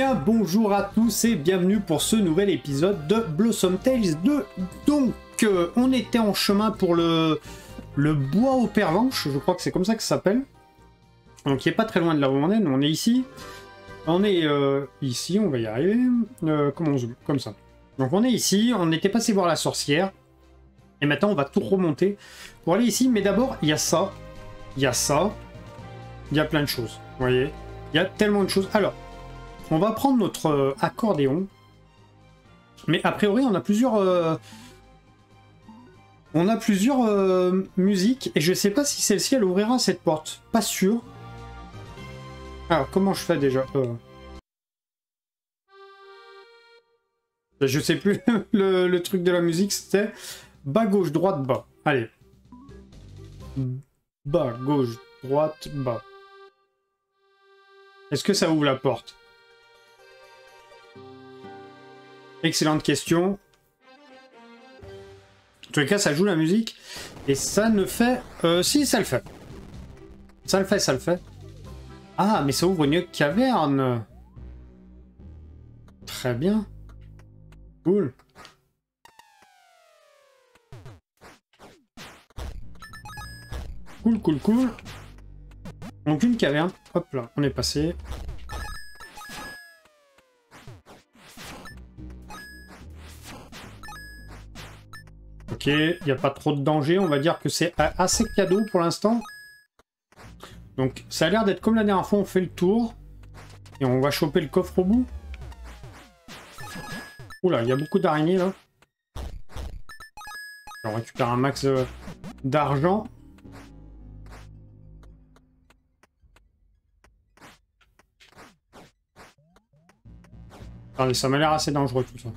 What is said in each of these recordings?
bien bonjour à tous et bienvenue pour ce nouvel épisode de Blossom Tales 2. Donc euh, on était en chemin pour le, bois au pervenche, je crois que c'est comme ça que ça s'appelle. Donc il n'est pas très loin de là où on est, ici. On est euh, ici, on va y arriver. Euh, on Comme ça. Donc on est ici, on était passé voir la sorcière. Et maintenant on va tout remonter pour aller ici. Mais d'abord il y a ça, il y a ça, il y a plein de choses. Vous voyez Il y a tellement de choses. Alors, on va prendre notre euh, accordéon. Mais a priori, on a plusieurs... euh, On a plusieurs euh, musiques. Et je sais pas si celle-ci, elle ouvrira cette porte. Pas sûr. Alors, comment je fais déjà Euh? Je sais plus. le, le truc de la musique, c'était bas, gauche, droite, bas. Allez. Bas, gauche, droite, bas. Est-ce que ça ouvre la porte? Excellente question. En tous les cas, ça joue la musique. Et ça ne fait... Euh, si, ça le fait. Ça le fait, ça le fait. Ah, mais ça ouvre une caverne. Très bien. Cool. Cool, cool, cool. Donc une caverne. Hop là, on est passé. Ok, il n'y a pas trop de danger. On va dire que c'est assez cadeau pour l'instant. Donc ça a l'air d'être comme la dernière fois, on fait le tour. Et on va choper le coffre au bout. Oula, il y a beaucoup d'araignées là. On récupère un max euh, d'argent. Ça m'a l'air assez dangereux tout ça.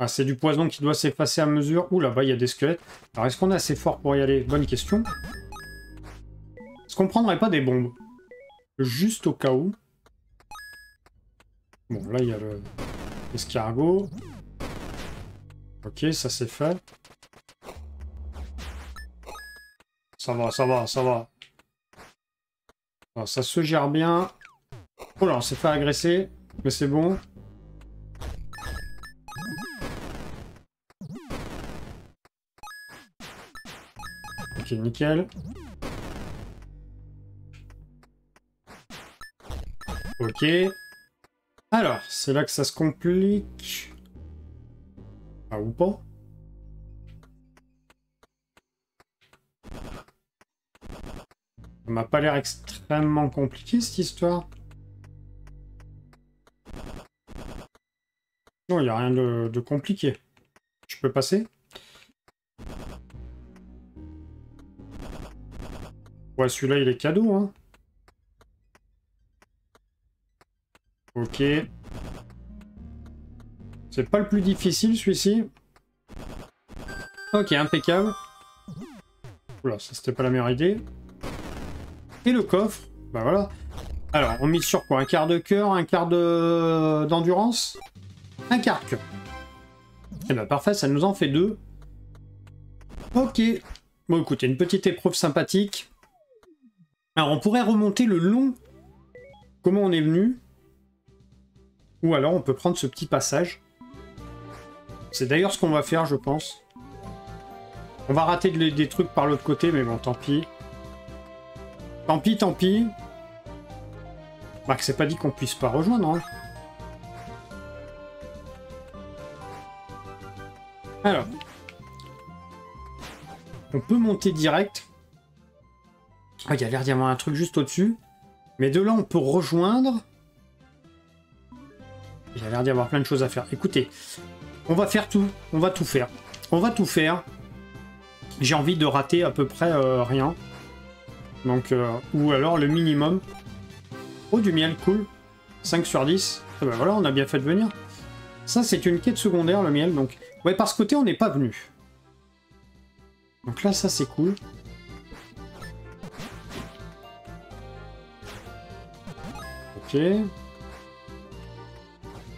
Ah, c'est du poison qui doit s'effacer à mesure. Ouh, là-bas, il y a des squelettes. Alors, est-ce qu'on est assez fort pour y aller? Bonne question. Est-ce qu'on prendrait pas des bombes? Juste au cas où. Bon, là, il y a le... Ok, ça c'est fait. Ça va, ça va, ça va. Ça se gère bien. Oh là, on s'est fait agresser, mais c'est bon. Ok, nickel. Ok. Alors, c'est là que ça se complique. Ah, ou pas Ça m'a pas l'air extrêmement compliqué, cette histoire. Non, il n'y a rien de, de compliqué. Je peux passer? Ouais, celui-là, il est cadeau, hein. Ok. C'est pas le plus difficile, celui-ci. Ok, impeccable. Oula, ça, c'était pas la meilleure idée. Et le coffre. Bah voilà. Alors, on mise sur quoi? Un quart de cœur, un quart de d'endurance? Un quart de cœur. Et bah parfait, ça nous en fait deux. Ok. Bon, écoutez, une petite épreuve sympathique. Alors, on pourrait remonter le long. Comment on est venu? Ou alors, on peut prendre ce petit passage. C'est d'ailleurs ce qu'on va faire, je pense. On va rater des, trucs par l'autre côté, mais bon, tant pis. Tant pis, tant pis. Bah, que c'est pas dit qu'on puisse pas rejoindre, hein. Alors. On peut monter direct. Ah, il y a l'air d'y avoir un truc juste au-dessus. Mais de là, on peut rejoindre. Il y a l'air d'y avoir plein de choses à faire. Écoutez, on va faire tout. On va tout faire. On va tout faire. J'ai envie de rater à peu près euh, rien. Donc, euh, ou alors le minimum. Oh, du miel, cool. 5 sur 10. Et ben voilà, on a bien fait de venir. Ça, c'est une quête secondaire, le miel. Donc, ouais, par ce côté, on n'est pas venu. Donc là, ça, c'est cool.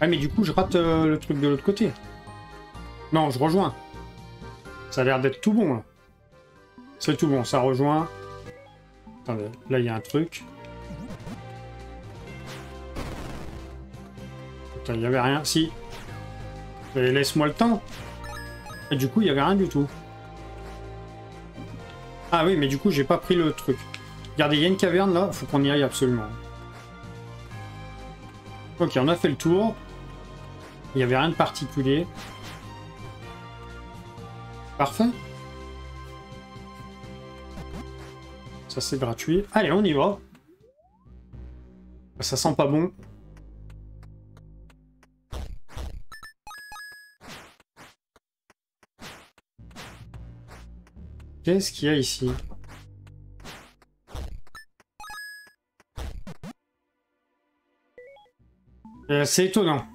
Ah mais du coup je rate euh, le truc de l'autre côté. Non, je rejoins. Ça a l'air d'être tout bon là. C'est tout bon, ça rejoint. Attendez, là il y a un truc. Putain, il n'y avait rien. Si. Laisse-moi le temps. Et du coup, il n'y avait rien du tout. Ah oui, mais du coup, j'ai pas pris le truc. Regardez, il y a une caverne là, faut qu'on y aille absolument. Ok, on a fait le tour. Il n'y avait rien de particulier. Parfait. Ça c'est gratuit. Allez, on y va. Ça sent pas bon. Qu'est-ce qu'il y a ici? Euh, C'est étonnant.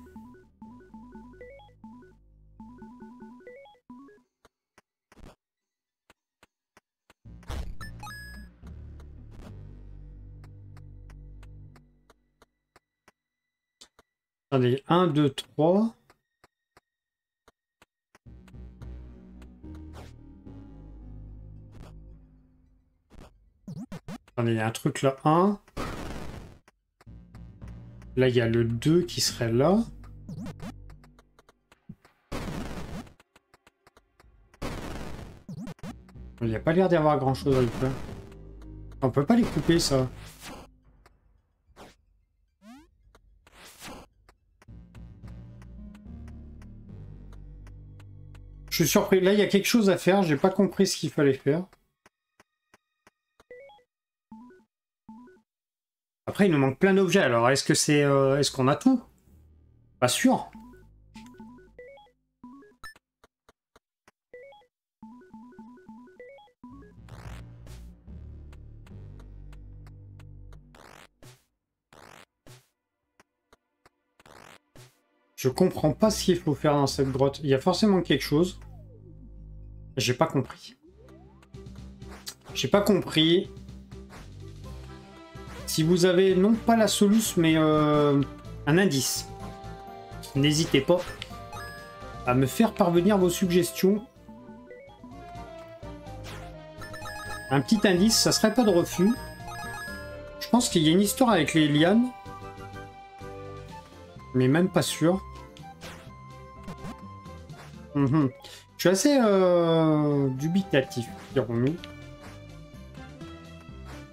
Allez, 1, 2, 3. Attendez, il y a un truc là, 1. Là, il y a le 2 qui serait là. Il n'y a pas l'air d'y avoir grand chose le faire. On peut pas les couper, ça. Je suis surpris. Là, il y a quelque chose à faire. J'ai pas compris ce qu'il fallait faire. Après, il nous manque plein d'objets. Alors, est-ce que c'est... Euh, est-ce qu'on a tout? Pas sûr. Je comprends pas ce qu'il faut faire dans cette grotte. Il y a forcément quelque chose. J'ai pas compris. J'ai pas compris. Si vous avez non pas la soluce, mais euh, un indice, n'hésitez pas à me faire parvenir vos suggestions. Un petit indice, ça serait pas de refus. Je pense qu'il y a une histoire avec les lianes. Mais même pas sûr. Mhm. Je suis assez euh, dubitatif, dirons-nous.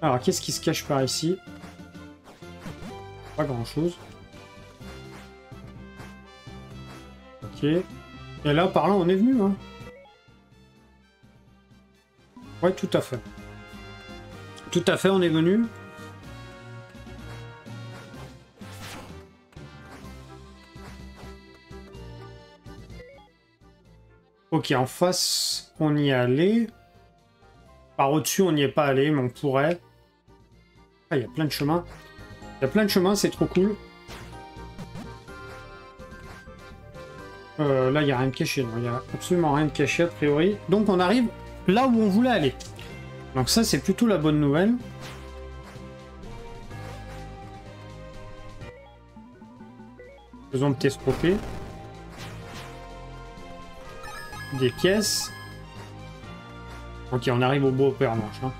Alors, qu'est-ce qui se cache par ici? Pas grand-chose. Ok. Et là, par là, on est venu, hein Ouais, tout à fait. Tout à fait, on est venu. Ok, en face, on y est allé. Par au-dessus, on n'y est pas allé, mais on pourrait. Ah, il y a plein de chemins. Y a plein de chemins, c'est trop cool. Euh, là, il n'y a rien de caché. Il n'y a absolument rien de caché, a priori. Donc, on arrive là où on voulait aller. Donc ça, c'est plutôt la bonne nouvelle. Faisons le test des pièces. Ok, on arrive au beau père manche. Hein.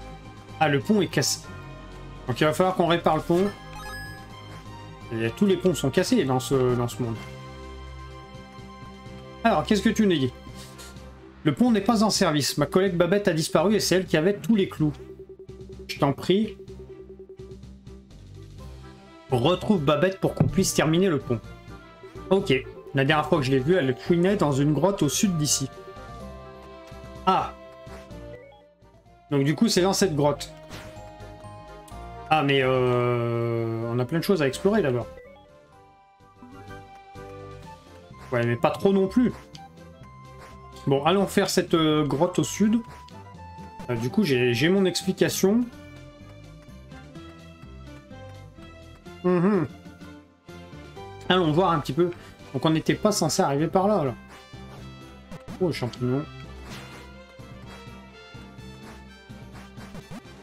Ah, le pont est cassé. Donc il va falloir qu'on répare le pont. Tous les ponts sont cassés dans ce, dans ce monde. Alors, qu'est-ce que tu dis? Le pont n'est pas en service. Ma collègue Babette a disparu et c'est elle qui avait tous les clous. Je t'en prie. Retrouve Babette pour qu'on puisse terminer le pont. Ok. La dernière fois que je l'ai vue, elle fouinait dans une grotte au sud d'ici. Ah Donc du coup, c'est dans cette grotte. Ah, mais euh, on a plein de choses à explorer d'abord. Ouais, mais pas trop non plus. Bon, allons faire cette euh, grotte au sud. Euh, du coup, j'ai mon explication. Mhm. Allons voir un petit peu. Donc on n'était pas censé arriver par là, là. Oh, champignon.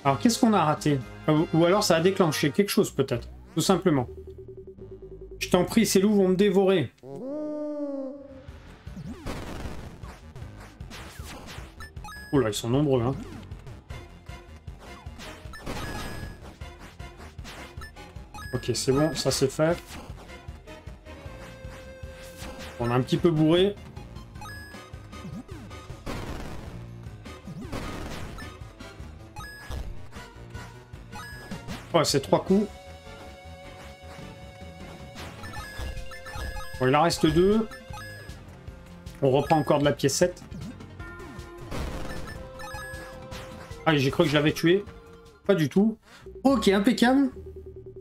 Alors, qu'est-ce qu'on a raté? Ou alors ça a déclenché quelque chose, peut-être. Tout simplement. Je t'en prie, ces loups vont me dévorer. Oula, ils sont nombreux, hein. Ok, c'est bon, ça c'est fait. On a un petit peu bourré. Ouais, c'est trois coups. Bon, il en reste deux. On reprend encore de la pièce 7. Ah, j'ai cru que je l'avais tué. Pas du tout. Ok, impeccable.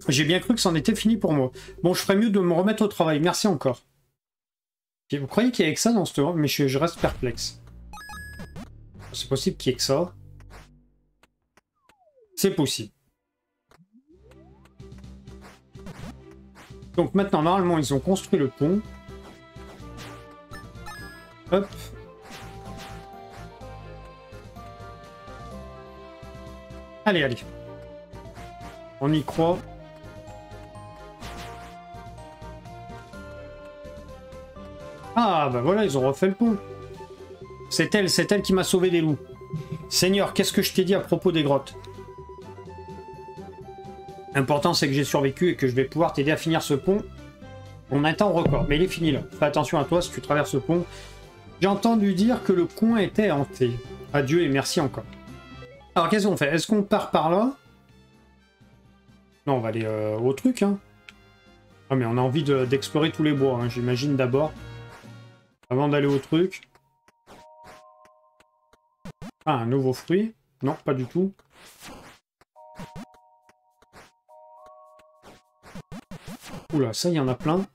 J'ai bien cru que c'en était fini pour moi. Bon, je ferais mieux de me remettre au travail. Merci encore. Vous croyez qu'il y a que ça dans ce Mais je, je reste perplexe. C'est possible qu'il y ait que ça. C'est possible. Donc maintenant, normalement, ils ont construit le pont. Hop. Allez, allez. On y croit. Ah, bah voilà, ils ont refait le pont. C'est elle, c'est elle qui m'a sauvé des loups. Seigneur, qu'est-ce que je t'ai dit à propos des grottes? L'important, c'est que j'ai survécu et que je vais pouvoir t'aider à finir ce pont. On a un temps record, mais il est fini là. Fais attention à toi si tu traverses ce pont. J'ai entendu dire que le coin était hanté. Adieu et merci encore. Alors, qu'est-ce qu'on fait? Est-ce qu'on part par là? Non, on va aller euh, au truc. Hein. Ah, mais on a envie d'explorer tous les bois, hein, j'imagine d'abord. Avant d'aller au truc. Ah, un nouveau fruit Non, pas du tout. Oula, ça, y en a plein.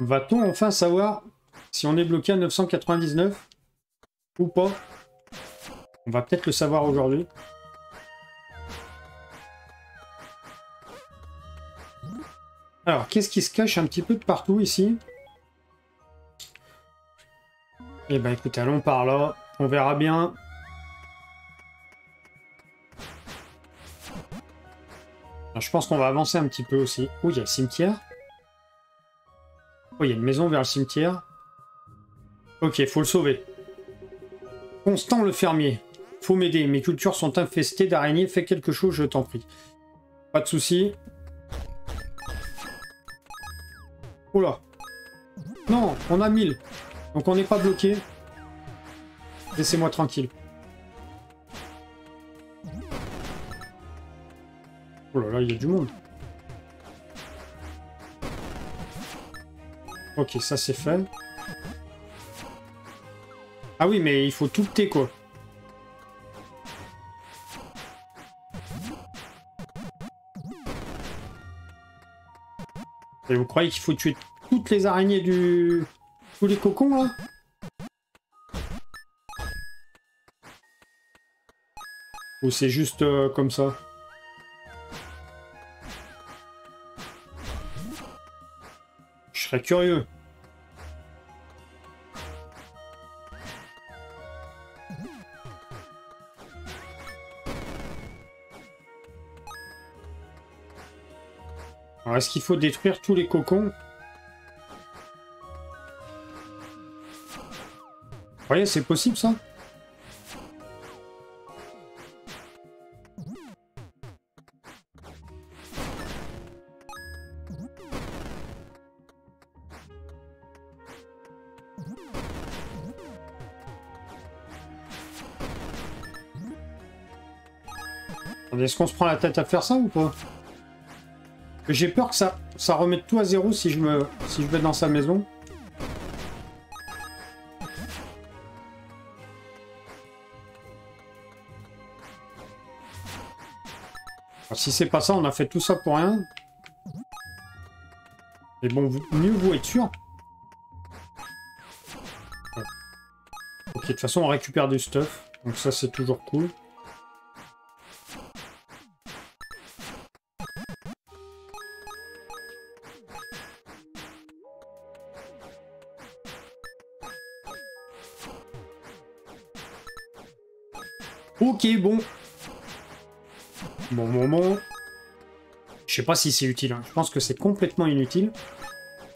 Va-t-on enfin savoir si on est bloqué à 999 ou pas? On va peut-être le savoir aujourd'hui. Alors, qu'est-ce qui se cache un petit peu de partout ici? Eh ben écoutez, allons par là. On verra bien. Je pense qu'on va avancer un petit peu aussi. Oh, il y a le cimetière. Oh, il y a une maison vers le cimetière. Ok, faut le sauver. Constant le fermier. Faut m'aider, mes cultures sont infestées d'araignées. Fais quelque chose, je t'en prie. Pas de soucis. Oula. Non, on a 1000. Donc on n'est pas bloqué. Laissez-moi tranquille. Oh là là, il y a du monde. Ok, ça c'est fait. Ah oui, mais il faut tout thé, quoi. Et vous croyez qu'il faut tuer toutes les araignées du... Tous les cocons, là? Ou c'est juste euh, comme ça? Curieux. Est-ce qu'il faut détruire tous les cocons? Voyez, c'est possible, ça? Est-ce qu'on se prend la tête à faire ça ou pas? J'ai peur que ça, ça remette tout à zéro si je, me, si je vais dans sa maison. si c'est pas ça, on a fait tout ça pour rien. Mais bon, mieux vous être sûr. Ok, de toute façon, on récupère du stuff. Donc ça, c'est toujours cool. Bon, bon, bon. Je sais pas si c'est utile. Hein. Je pense que c'est complètement inutile.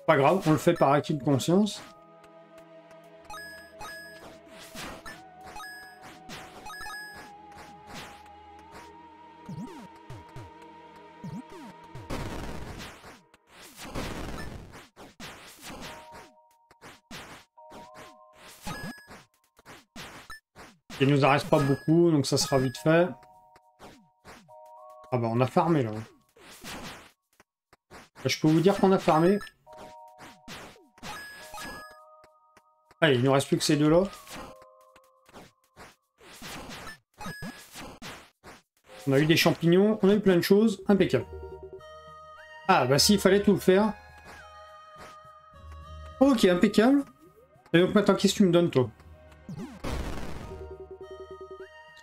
Pas grave, on le fait par acquis de conscience. Il reste pas beaucoup, donc ça sera vite fait. Ah bah on a farmé là. Je peux vous dire qu'on a farmé. Allez, il nous reste plus que ces deux-là. On a eu des champignons, on a eu plein de choses, impeccable. Ah, bah s'il fallait tout le faire. Ok, impeccable. Et donc maintenant, qu'est-ce que tu me donnes, toi?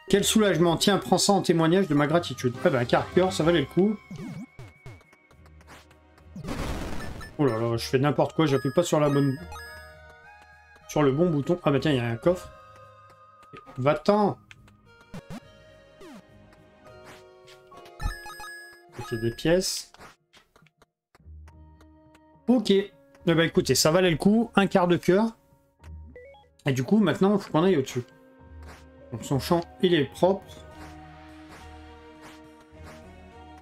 Quel soulagement. Tiens, prends ça en témoignage de ma gratitude. Ah bah, un ça valait le coup. Oh là là, je fais n'importe quoi, j'appuie pas sur la bonne... Sur le bon bouton. Ah bah tiens, il y a un coffre. Va-t'en Ok, des pièces. Ok. Eh bah écoutez, ça valait le coup. Un quart de cœur. Et du coup, maintenant, il faut qu'on aille au-dessus. Donc son champ, il est propre.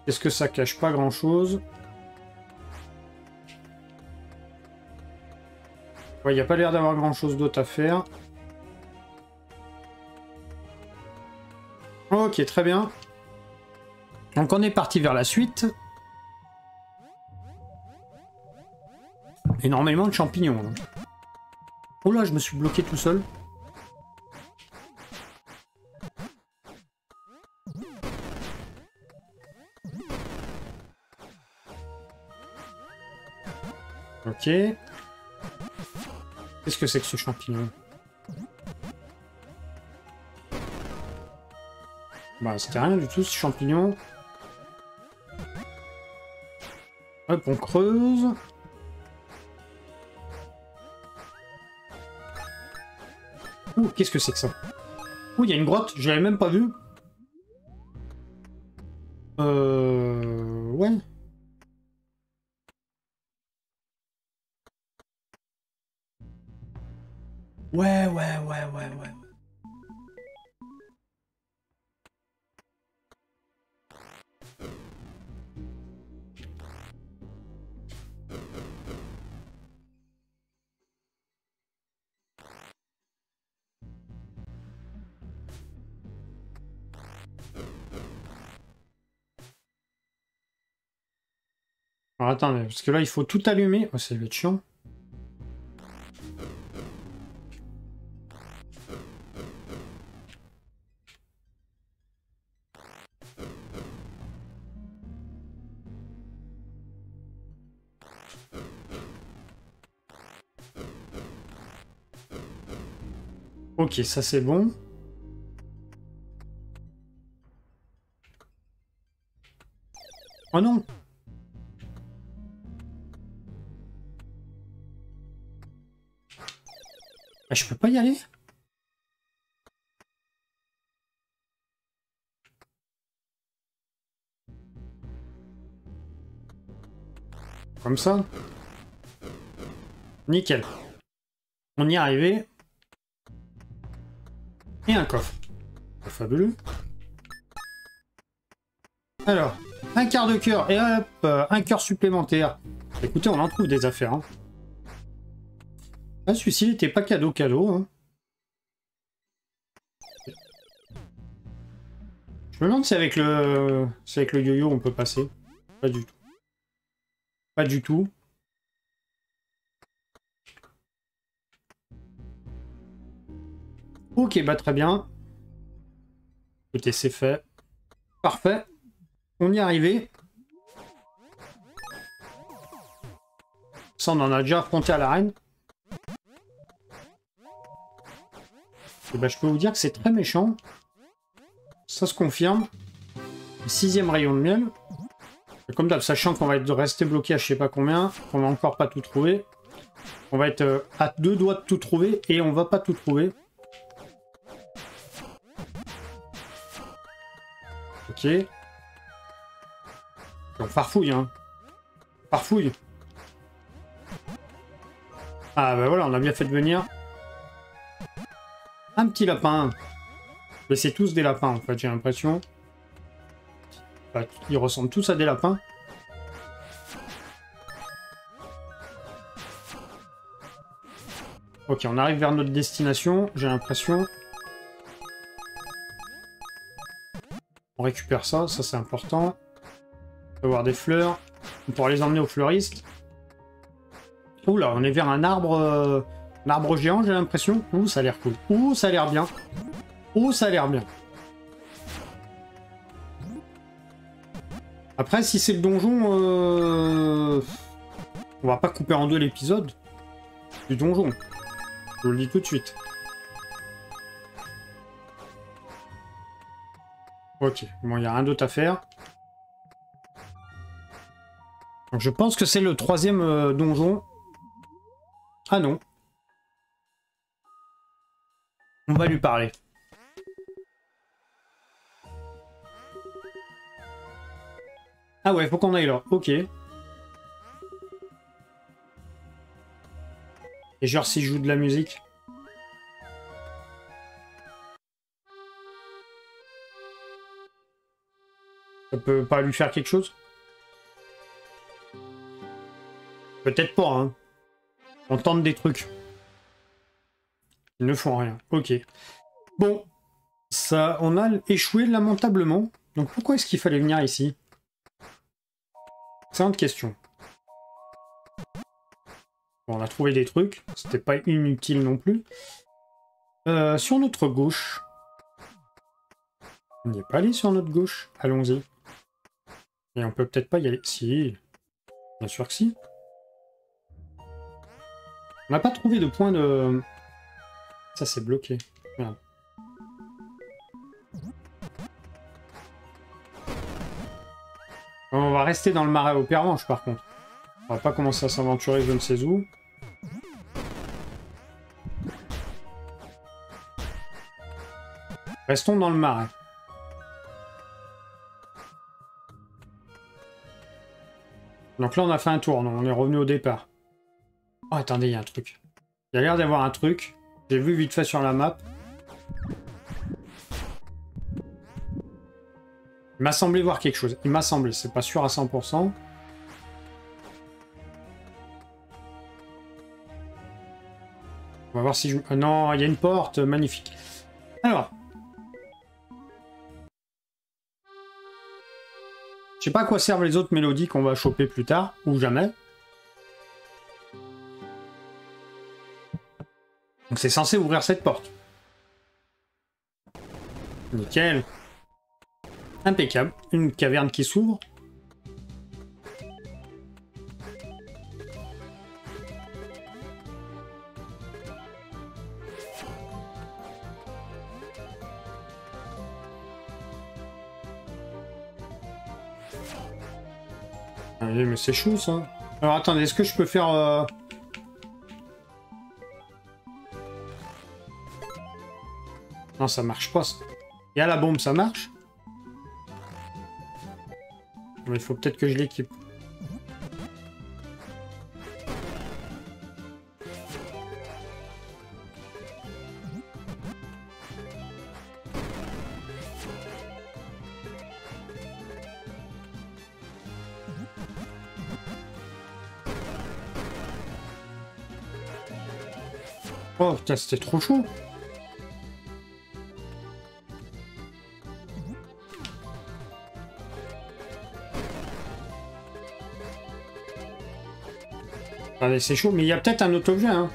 Est-ce que ça cache pas grand-chose? Il n'y a pas l'air d'avoir grand-chose d'autre à faire. Ok, très bien. Donc on est parti vers la suite. Énormément de champignons. Hein. Oh là, je me suis bloqué tout seul. Qu'est-ce que c'est que ce champignon Bah, c'était rien du tout, ce champignon. Hop, on creuse. Ouh, qu'est-ce que c'est que ça Ouh, il y a une grotte, je l'avais même pas vue. Euh... attendez, parce que là il faut tout allumer. Oh, c'est le chiant. Ok, ça c'est bon. Oh non Je peux pas y aller? Comme ça? Nickel. On y est arrivé. Et un coffre. Fabuleux. Alors, un quart de cœur et hop, un cœur supplémentaire. Écoutez, on en trouve des affaires. Hein. Ah, celui-ci n'était pas cadeau cadeau. Hein. Je me demande si avec le, si avec le yo-yo on peut passer. Pas du tout. Pas du tout. Ok, bah très bien. Écoutez, c'est fait. Parfait. On y est arrivé. Ça, on en a déjà affronté à l'arène. Et bah, je peux vous dire que c'est très méchant. Ça se confirme. Sixième rayon de miel. comme d'hab, sachant qu'on va être resté bloqué à je sais pas combien, qu'on va encore pas tout trouver. On va être euh, à deux doigts de tout trouver et on va pas tout trouver. Ok. On farfouille, hein. Farfouille. Ah bah voilà, on a bien fait de venir. Un petit lapin. Mais c'est tous des lapins, en fait, j'ai l'impression. ils ressemblent tous à des lapins. Ok, on arrive vers notre destination, j'ai l'impression. On récupère ça, ça c'est important. On peut avoir des fleurs. On pourra les emmener au fleuriste. Oula, on est vers un arbre... euh, un arbre géant, j'ai l'impression. Ouh, ça a l'air cool. Ouh, ça a l'air bien. Ouh, ça a l'air bien. Après, si c'est le donjon... euh, On va pas couper en deux l'épisode du donjon. Je le dis tout de suite. Ok, bon, il n'y a rien d'autre à faire. Je pense que c'est le troisième euh, donjon. Ah non. On va lui parler. Ah ouais, faut qu'on aille là. Ok. Et genre s'il joue de la musique. Ça peut pas lui faire quelque chose? Peut-être pas, hein. On tente des trucs. Ils ne font rien. Ok. Bon. Ça, on a échoué lamentablement. Donc pourquoi est-ce qu'il fallait venir ici? Excellente question. On a trouvé des trucs. C'était pas inutile non plus. Euh, sur notre gauche. On n'y est pas allé sur notre gauche. Allons-y. Et on peut peut-être pas y aller. Si. Bien sûr que si. On n'a pas trouvé de point de... Ça, c'est bloqué. Merde. On va rester dans le marais au Pervenche, par contre. On va pas commencer à s'aventurer je ne sais où. Restons dans le marais. Donc là, on a fait un tour, On est revenu au départ. Oh, attendez, il y a un truc. Il y a l'air d'avoir un truc. J'ai vu vite fait sur la map. Il m'a semblé voir quelque chose. Il m'a semblé, c'est pas sûr à 100%. On va voir si je... Ah non, il y a une porte, magnifique. Alors. Je sais pas à quoi servent les autres mélodies qu'on va choper plus tard, ou jamais. Donc c'est censé ouvrir cette porte. Nickel. Impeccable. Une caverne qui s'ouvre. Allez, mais c'est chou ça. Alors attendez, est-ce que je peux faire... euh, Ça marche pas. Et à la bombe, ça marche il faut peut-être que je l'équipe. Oh putain, c'était trop chaud. Attendez, c'est chaud, mais il y a peut-être un autre objet, hein.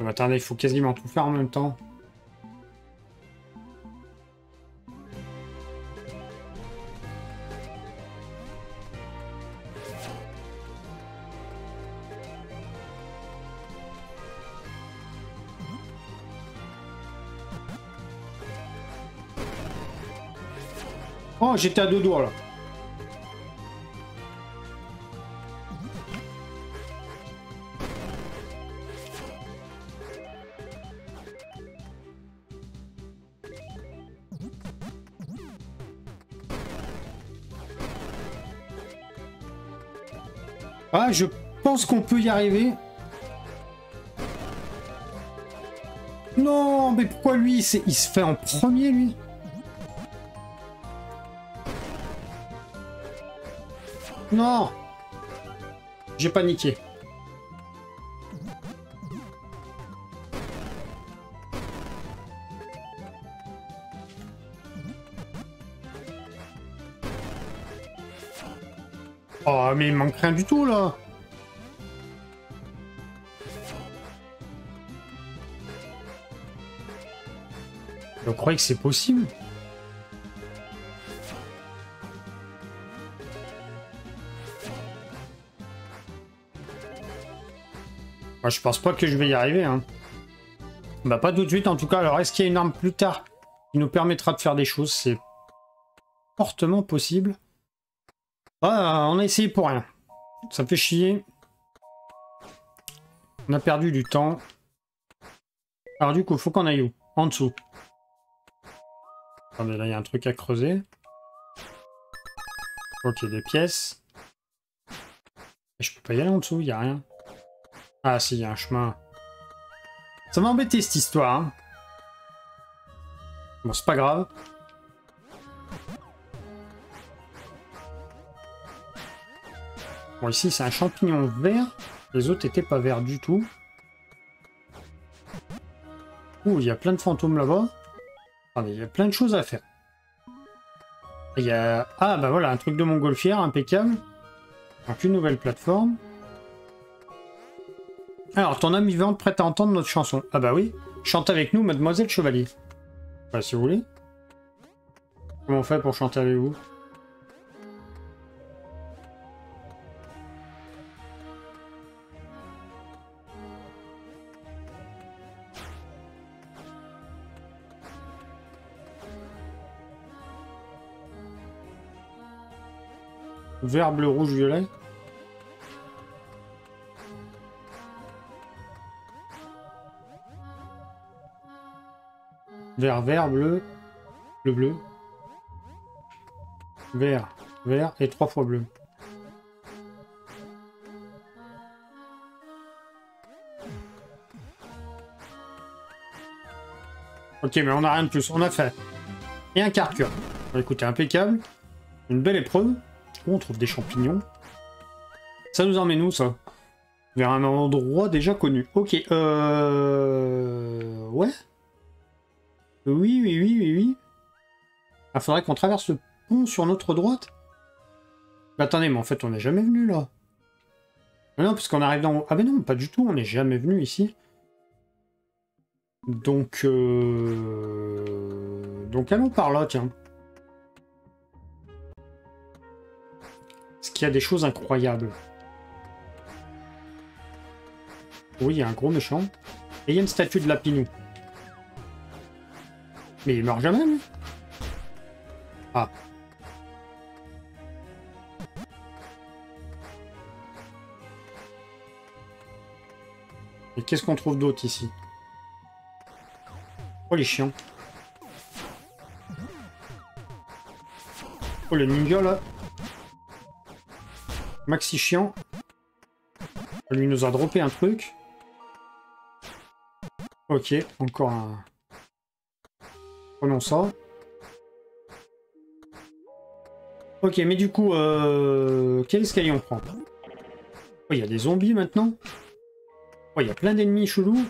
Ah attendez, il faut quasiment tout faire en même temps. J'étais à deux doigts là. Ah, je pense qu'on peut y arriver. Non, mais pourquoi lui, il, se fait en premier, lui? Non J'ai paniqué. Oh, mais il manque rien du tout, là Je croyais que c'est possible. Moi, je pense pas que je vais y arriver. Hein. Bah, pas tout de suite, en tout cas. Alors, est-ce qu'il y a une arme plus tard qui nous permettra de faire des choses? C'est fortement possible. Ah, on a essayé pour rien. Ça fait chier. On a perdu du temps. Alors, du coup, faut qu'on aille où? En dessous. Attendez, là, il y a un truc à creuser. Ok, des pièces. Je peux pas y aller en dessous, il n'y a rien. Ah si, il y a un chemin. Ça m'a embêté cette histoire. Hein. Bon, c'est pas grave. Bon, ici, c'est un champignon vert. Les autres étaient pas verts du tout. Ouh, il y a plein de fantômes là-bas. il y a plein de choses à faire. Il y a... Ah, bah voilà, un truc de montgolfière, impeccable. Donc, une nouvelle plateforme. Alors, ton âme vivante prête à entendre notre chanson. Ah bah oui. Chante avec nous, mademoiselle Chevalier. Bah, si vous voulez. Comment on fait pour chanter avec vous? Vert, bleu, rouge, violet Vert, vert, bleu, bleu, bleu. Vert, vert et trois fois bleu. Ok, mais on n'a rien de plus. On a fait. Et un carcure. Écoutez, impeccable. Une belle épreuve. on trouve des champignons. Ça nous emmène où, ça? Vers un endroit déjà connu. Ok, euh... Ouais oui, oui, oui, oui, oui. Ah, faudrait qu'on traverse le pont sur notre droite bah, attendez, mais en fait, on n'est jamais venu là. non, parce qu'on arrive dans... Ah, mais non, pas du tout, on n'est jamais venu ici. Donc... Euh... Donc allons par là, tiens. Est-ce qu'il y a des choses incroyables? Oui, il y a un gros méchant. Et il y a une statue de Lapinou. Mais il meurt jamais, lui Ah. Et qu'est-ce qu'on trouve d'autre ici? Oh, les chiens. Oh, le ninja, là. Maxi chiant. Lui nous a droppé un truc. Ok, encore un... Ça. Ok, mais du coup, euh, quel escalier on prend? Oh, il y a des zombies maintenant Oh, il y a plein d'ennemis chelous.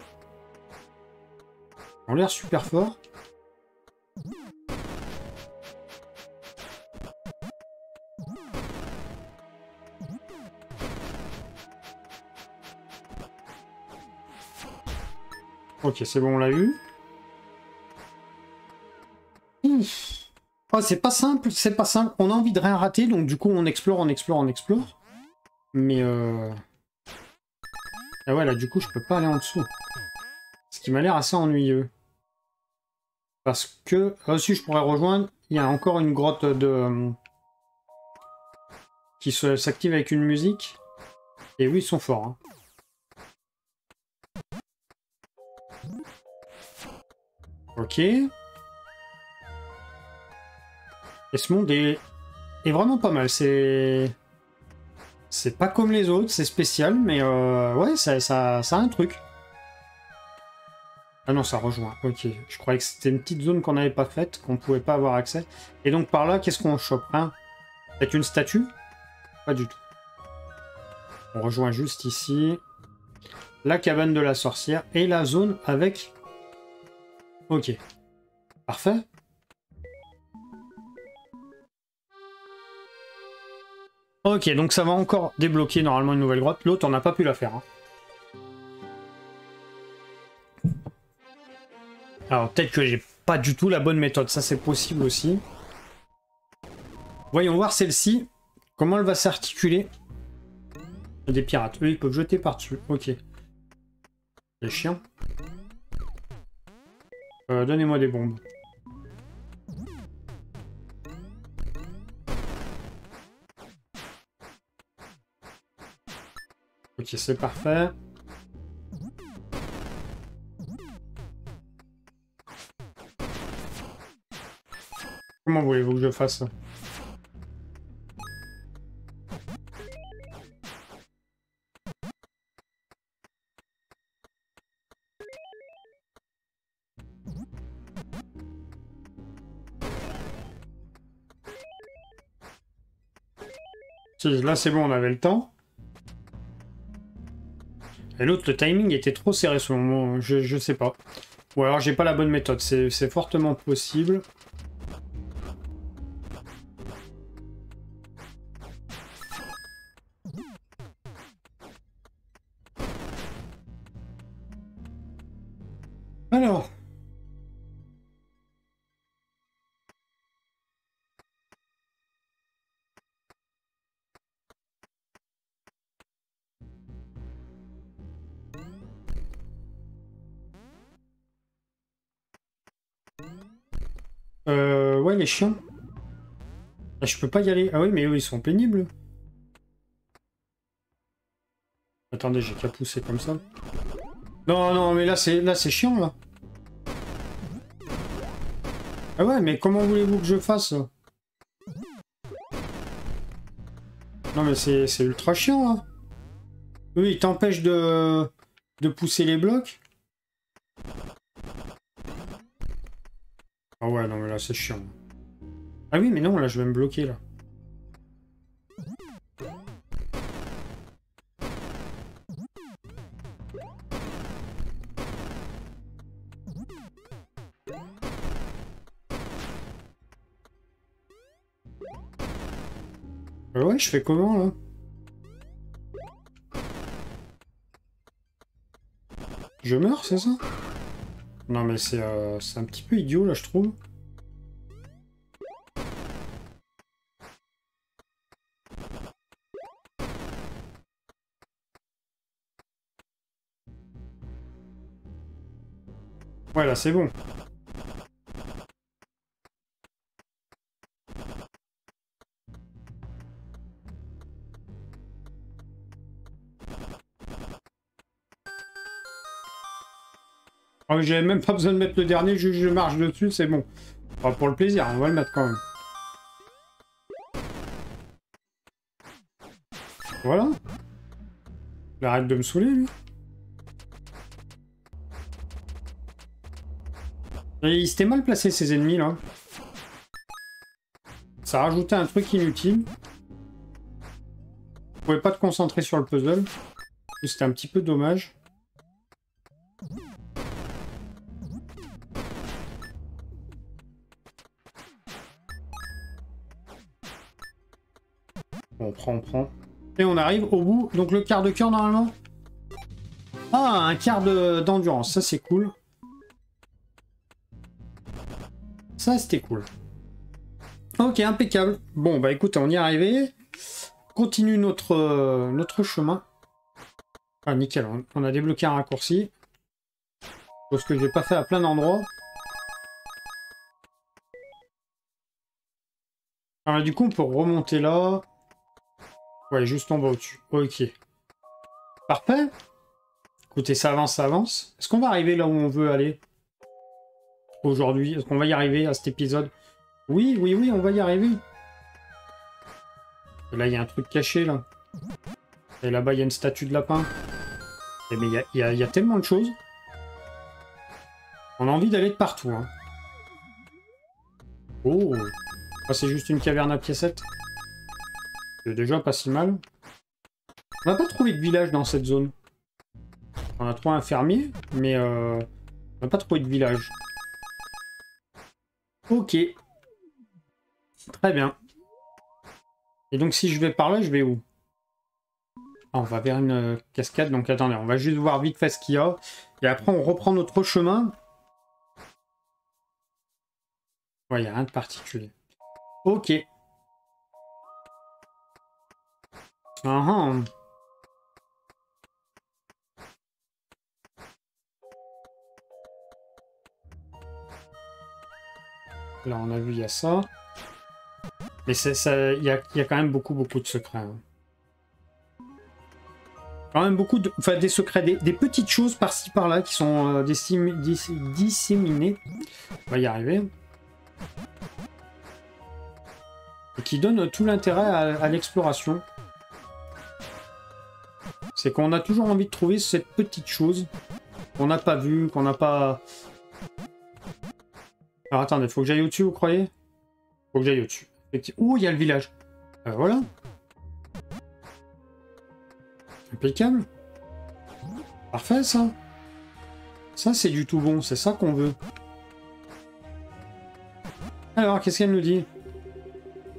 Ils ont l'air super forts. Ok, c'est bon, on l'a eu. Oh, c'est pas simple, c'est pas simple. On a envie de rien rater, donc du coup on explore, on explore, on explore. Mais euh... Ah ouais, là du coup je peux pas aller en dessous. Ce qui m'a l'air assez ennuyeux. Parce que... Ah si, je pourrais rejoindre. Il y a encore une grotte de... Qui s'active avec une musique. Et oui, ils sont forts. Hein. Ok. Et ce monde est, vraiment pas mal. C'est c'est pas comme les autres, c'est spécial, mais euh, ouais, ça, ça, a un truc. Ah non, ça rejoint. Ok, je croyais que c'était une petite zone qu'on n'avait pas faite, qu'on pouvait pas avoir accès. Et donc par là, qu'est-ce qu'on chope hein? Peut-être une statue? Pas du tout. On rejoint juste ici la cabane de la sorcière et la zone avec... Ok. Parfait. Ok, donc ça va encore débloquer normalement une nouvelle grotte. L'autre, on n'a pas pu la faire. hein. Alors peut-être que j'ai pas du tout la bonne méthode, ça c'est possible aussi. Voyons voir celle-ci, comment elle va s'articuler? Des pirates, eux ils peuvent jeter par-dessus, ok. Les chiens. Euh, Donnez-moi des bombes. C'est parfait. Comment voulez-vous que je fasse ça? Là c'est bon, on avait le temps. Et l'autre, le timing était trop serré selon moi, je, je sais pas. Ou alors j'ai pas la bonne méthode, c'est c'est fortement possible. Les chiens. Ah, je peux pas y aller. Ah oui, mais eux, ils sont pénibles. Attendez, j'ai qu'à pousser comme ça. Non, non, mais là, c'est là, c'est chiant, là. Ah ouais, mais comment voulez-vous que je fasse Non, mais c'est ultra chiant, là. Eux, ils t'empêchent de... de pousser les blocs. Ah ouais, non, mais là, c'est chiant. Ah oui, mais non, là, je vais me bloquer, là. Ah ouais, je fais comment, là? Je meurs, c'est ça? Non, mais c'est euh, c'est un petit peu idiot, là, je trouve. C'est bon. J'avais même pas besoin de mettre le dernier, je, je marche dessus, c'est bon. Pour le plaisir, on va le mettre quand même. Voilà. Il arrête de me saouler, lui. Et il s'était mal placé, ses ennemis, là. Ça rajoutait un truc inutile. Vous pouvez pas te concentrer sur le puzzle. C'était un petit peu dommage. On prend, on prend. Et on arrive au bout. Donc le quart de cœur normalement. Ah, un quart de- d'endurance. Ça c'est cool. Ça c'était cool. Ok, impeccable. Bon, bah écoute, on y est arrivé. Continue notre, euh, notre chemin. Ah, nickel. On, a débloqué un raccourci. Chose que j'ai pas fait à plein d'endroits. Alors du coup, on peut remonter là. Ouais, juste en bas au-dessus. Ok. Parfait. Écoutez, ça avance, ça avance. Est-ce qu'on va arriver là où on veut aller? Aujourd'hui Est-ce qu'on va y arriver à cet épisode? Oui, oui, oui, on va y arriver. Et là, il y a un truc caché, là. Et là-bas, il y a une statue de lapin. Et mais il y a, il y a- tellement de choses. On a envie d'aller de partout. Hein. Oh Ah, C'est juste une caverne à piécettes. Déjà pas si mal. On n'a pas trouvé de village dans cette zone. On a trouvé un fermier, mais euh, on n'a pas trouvé de village. Ok. Très bien. Et donc si je vais par là, je vais où? Ah, On va vers une euh, cascade, donc attendez, on va juste voir vite fait ce qu'il y a. Et après on reprend notre chemin. Ouais, il n'y a rien de particulier. Ok. Ah, ah. Là, on a vu, il y a ça. Mais il y a, quand même beaucoup, beaucoup de secrets. Hein. Quand même beaucoup de... Enfin, des secrets, des, petites choses par-ci, par-là qui sont euh, disséminées. On va y arriver. Et qui donnent tout l'intérêt à, l'exploration. C'est qu'on a toujours envie de trouver cette petite chose qu'on n'a pas vue, qu'on n'a pas... Alors attendez, faut que j'aille au-dessus, vous croyez? Faut que j'aille au-dessus. Ouh, il y a le village. Euh, voilà. Impeccable. Parfait, ça. Ça, c'est du tout bon. C'est ça qu'on veut. Alors, qu'est-ce qu'elle nous dit?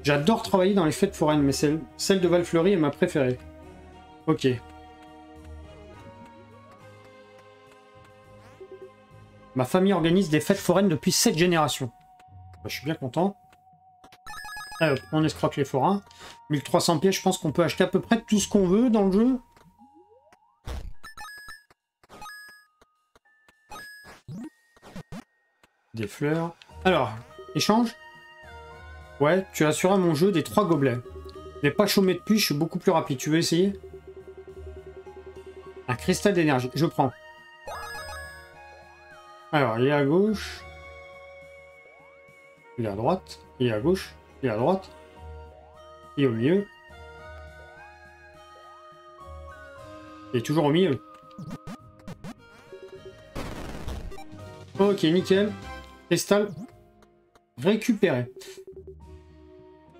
J'adore travailler dans les fêtes foraines, mais celle, celle de Valfleury est ma préférée. Ok. Ma famille organise des fêtes foraines depuis cette génération. Bah, je suis bien content on escroque les forains. 1300 pièces, je pense qu'on peut acheter à peu près tout ce qu'on veut dans le jeu. Des fleurs. Alors, échange Ouais, tu as à mon jeu des trois gobelets. Je n'ai pas chômé depuis, je suis beaucoup plus rapide. Tu veux essayer? Un cristal d'énergie, je prends. Alors, il est à gauche. Il est à droite. Il est à gauche et à droite, et au milieu, et toujours au milieu. Ok, nickel. Cristal récupéré.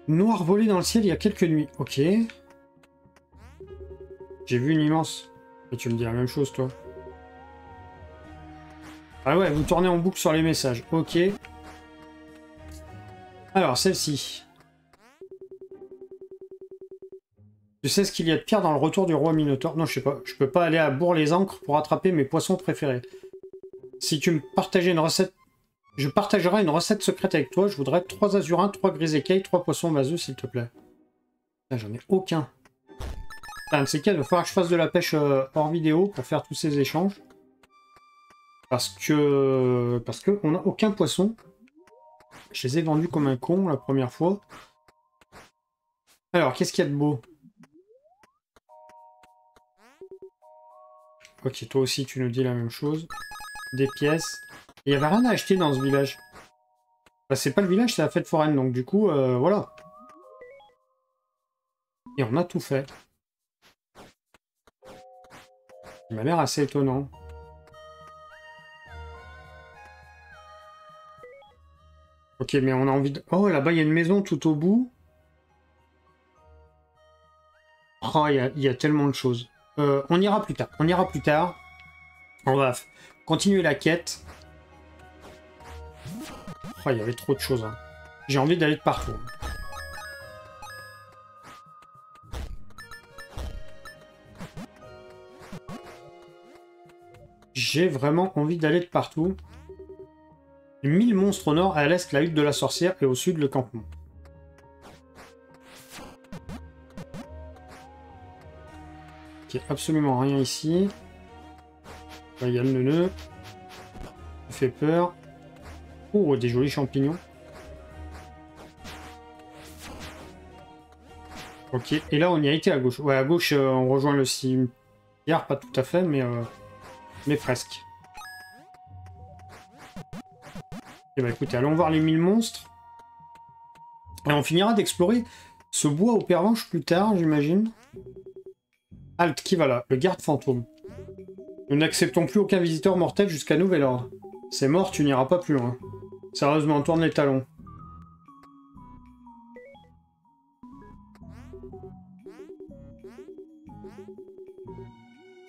Noir volé dans le ciel il y a quelques nuits. Ok. J'ai vu une immense. Et tu me dis la même chose, toi. Ah ouais, vous tournez en boucle sur les messages. Ok. Alors, celle-ci. Tu sais ce qu'il y a de pire dans le retour du roi Minotaur? Non, je sais pas. Je peux pas aller à Bourg-les-Ancres pour attraper mes poissons préférés. Si tu me partageais une recette... Je partagerai une recette secrète avec toi. Je voudrais 3 azurins, 3 gris écailles, 3 poissons vaseux, s'il te plaît. J'en ai aucun. Enfin, c'est il va falloir que je fasse de la pêche euh, hors vidéo pour faire tous ces échanges. Parce que... Parce qu'on n'a aucun poisson. Je les ai vendus comme un con la première fois. Alors, qu'est-ce qu'il y a de beau? Ok, toi aussi, tu nous dis la même chose. Des pièces. Il n'y avait rien à acheter dans ce village. Bah, c'est pas le village, c'est la fête foraine, donc du coup, euh, voilà. Et on a tout fait. Il m'a l'air assez étonnant. Ok, mais on a envie de... Oh, là-bas, il y a une maison tout au bout. Oh, il y, a, tellement de choses. Euh, on ira plus tard. On ira plus tard. On va continuer la quête. Oh, il y avait trop de choses. Hein. J'ai envie d'aller de partout. J'ai vraiment envie d'aller de partout. 1000 monstres au nord, à l'est la hutte de la sorcière et au sud le campement. Ok, absolument rien ici. il y a le nœud. Ça fait peur. Oh, des jolis champignons. Ok, et là on y a été à gauche. Ouais, à gauche euh, on rejoint le cimetière, pas tout à fait, mais, euh, mais presque. Eh bah écoutez, allons voir les 1000 monstres. Et on finira d'explorer ce bois au pervenche plus tard, j'imagine. Halt, qui va là? Le garde fantôme. Nous n'acceptons plus aucun visiteur mortel jusqu'à nouvel ordre. C'est mort, tu n'iras pas plus loin. Sérieusement, tourne les talons.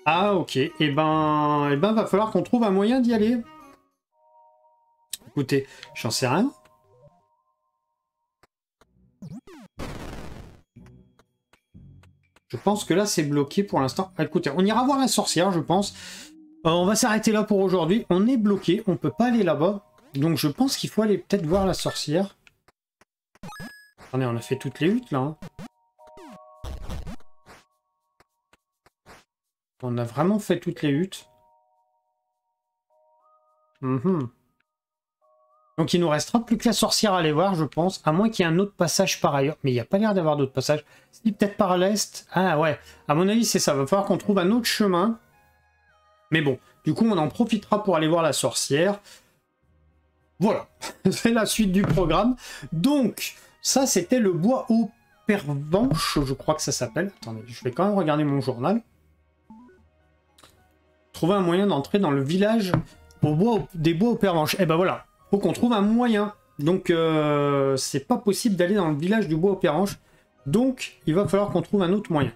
Ah ok, et eh ben, eh ben va falloir qu'on trouve un moyen d'y aller. J'en sais rien. Je pense que là, c'est bloqué pour l'instant. Écoutez, on ira voir la sorcière, je pense. Euh, on va s'arrêter là pour aujourd'hui. On est bloqué, on peut pas aller là-bas. Donc je pense qu'il faut aller peut-être voir la sorcière. Attendez, on a fait toutes les huttes, là. Hein. On a vraiment fait toutes les huttes. Mhm. Donc il nous restera plus que la sorcière à aller voir, je pense, à moins qu'il y ait un autre passage par ailleurs. Mais il n'y a pas l'air d'avoir d'autres passages. Si, peut-être par l'est. Ah ouais, à mon avis c'est ça, va falloir qu'on trouve un autre chemin. Mais bon, du coup on en profitera pour aller voir la sorcière. Voilà, c'est la suite du programme. Donc, ça c'était le bois au pervenche, je crois que ça s'appelle. Attendez, je vais quand même regarder mon journal. Trouver un moyen d'entrer dans le village au bois, des bois au pervenche. Eh ben voilà, qu'on trouve un moyen. Donc, euh, c'est pas possible d'aller dans le village du bois au Perranche. Donc, il va falloir qu'on trouve un autre moyen.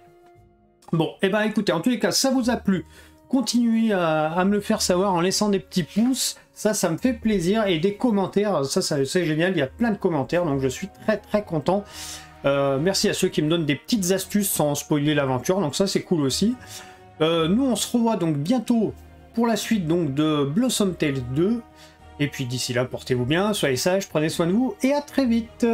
Bon, et eh ben écoutez, en tous les cas, ça vous a plu. Continuez à, me le faire savoir en laissant des petits pouces. Ça, ça me fait plaisir. Et des commentaires, ça, ça c'est génial. Il y a plein de commentaires, donc je suis très très content. Euh, merci à ceux qui me donnent des petites astuces sans spoiler l'aventure. Donc ça, c'est cool aussi. Euh, nous, on se revoit donc bientôt pour la suite donc de Blossom Tales 2. Et puis d'ici là, portez-vous bien, soyez sages, prenez soin de vous et à très vite